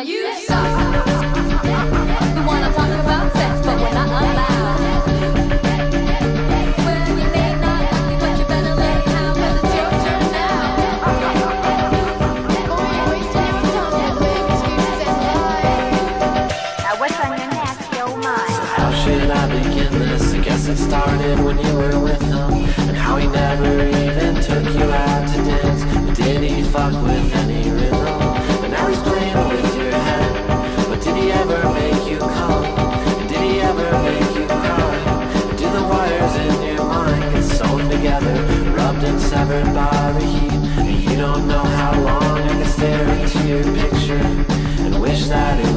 You suck. The one I'm talking about sex, but we're not allowed. Well, you may not like me, but you better let it out, 'cause it's your turn now. Now what's on your nasty old mind? How should I begin this? I guess it started when you were with him And how he never even took you out to dance But did he fuck with any together Rubbed and severed by the heat. And you don't know how long I can stare into your picture And wish that it